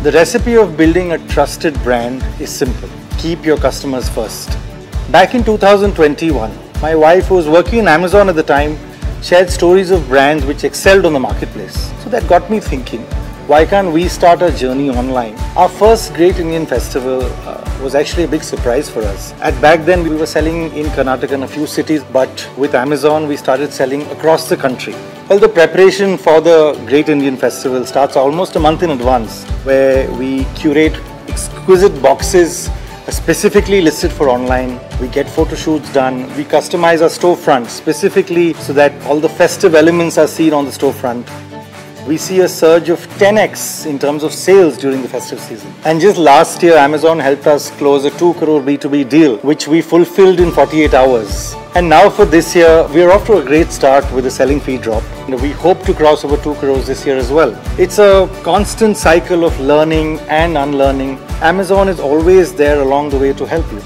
The recipe of building a trusted brand is simple. Keep your customers first. Back in 2021, my wife, who was working in Amazon at the time, shared stories of brands which excelled on the marketplace. So that got me thinking, why can't we start our journey online? Our first Great Indian Festival uh, was actually a big surprise for us. At back then, we were selling in Karnataka in a few cities, but with Amazon, we started selling across the country. Well, the preparation for the Great Indian Festival starts almost a month in advance, where we curate exquisite boxes uh, specifically listed for online. We get photo shoots done. We customize our storefront specifically so that all the festive elements are seen on the storefront. We see a surge of 10x in terms of sales during the festive season. And just last year, Amazon helped us close a 2 crore B2B deal, which we fulfilled in 48 hours. And now for this year, we are off to a great start with a selling fee drop. We hope to cross over 2 crores this year as well. It's a constant cycle of learning and unlearning. Amazon is always there along the way to help you.